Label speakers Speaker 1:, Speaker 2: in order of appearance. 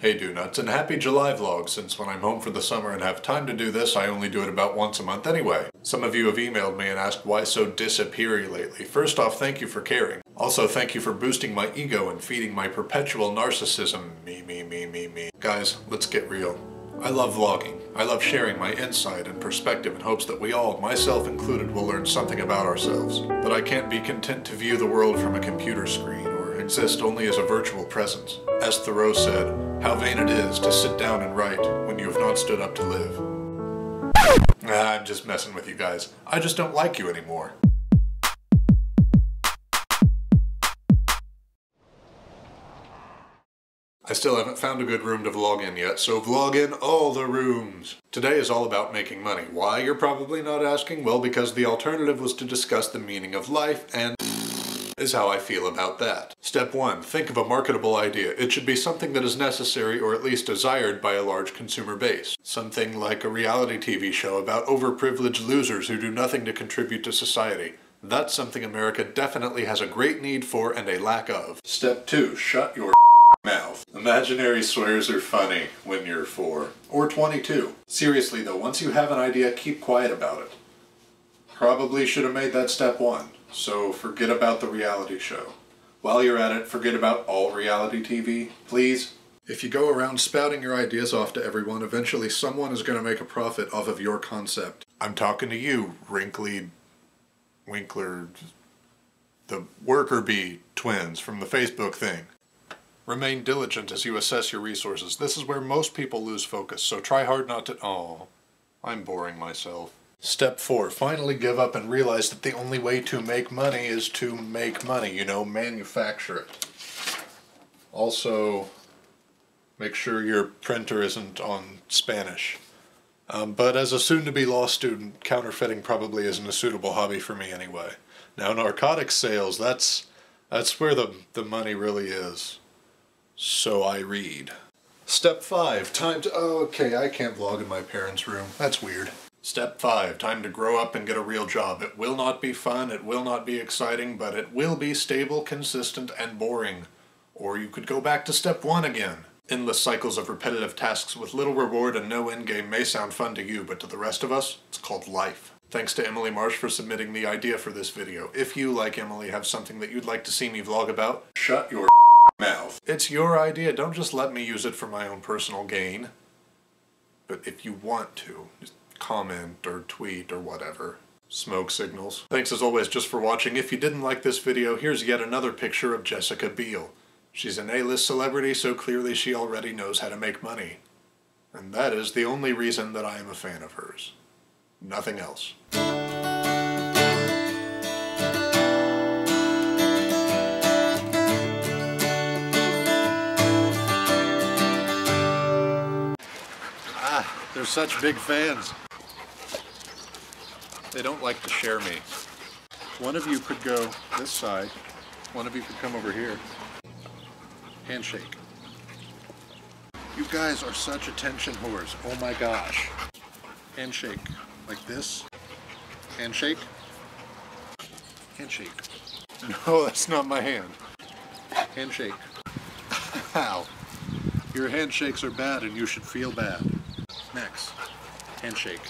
Speaker 1: Hey do nuts and happy July vlog since when I'm home for the summer and have time to do this I only do it about once a month anyway. Some of you have emailed me and asked why so disappeary lately. First off thank you for caring. Also thank you for boosting my ego and feeding my perpetual narcissism. Me me me me me. Guys let's get real. I love vlogging. I love sharing my insight and perspective in hopes that we all, myself included, will learn something about ourselves. But I can't be content to view the world from a computer screen exist only as a virtual presence. As Thoreau said, how vain it is to sit down and write when you have not stood up to live. I'm just messing with you guys. I just don't like you anymore. I still haven't found a good room to vlog in yet, so vlog in all the rooms. Today is all about making money. Why, you're probably not asking? Well, because the alternative was to discuss the meaning of life and is how I feel about that. Step 1. Think of a marketable idea. It should be something that is necessary or at least desired by a large consumer base. Something like a reality TV show about overprivileged losers who do nothing to contribute to society. That's something America definitely has a great need for and a lack of. Step 2. Shut your mouth. Imaginary swears are funny when you're 4. Or 22. Seriously though, once you have an idea, keep quiet about it. Probably should have made that step 1. So forget about the reality show. While you're at it, forget about all reality TV, please. If you go around spouting your ideas off to everyone, eventually someone is going to make a profit off of your concept. I'm talking to you, wrinkly Winkler, the worker bee twins from the Facebook thing. Remain diligent as you assess your resources. This is where most people lose focus, so try hard not to. Oh, I'm boring myself. Step four, finally give up and realize that the only way to make money is to make money, you know, manufacture it. Also, make sure your printer isn't on Spanish. Um, but as a soon-to-be law student, counterfeiting probably isn't a suitable hobby for me anyway. Now, narcotics sales, that's, that's where the, the money really is. So I read. Step five, time to, oh, okay, I can't vlog in my parents' room. That's weird. Step 5. Time to grow up and get a real job. It will not be fun, it will not be exciting, but it will be stable, consistent, and boring. Or you could go back to step 1 again. Endless cycles of repetitive tasks with little reward and no endgame may sound fun to you, but to the rest of us, it's called life. Thanks to Emily Marsh for submitting the idea for this video. If you, like Emily, have something that you'd like to see me vlog about, shut your mouth. It's your idea, don't just let me use it for my own personal gain. But if you want to, comment or tweet or whatever. Smoke signals. Thanks as always just for watching. If you didn't like this video, here's yet another picture of Jessica Biel. She's an A-list celebrity, so clearly she already knows how to make money. And that is the only reason that I am a fan of hers. Nothing else. Ah, they're such big fans. They don't like to share me. One of you could go this side. One of you could come over here. Handshake. You guys are such attention whores. Oh my gosh. Handshake. Like this. Handshake. Handshake. No, that's not my hand. Handshake. Ow. Your handshakes are bad and you should feel bad. Next. Handshake.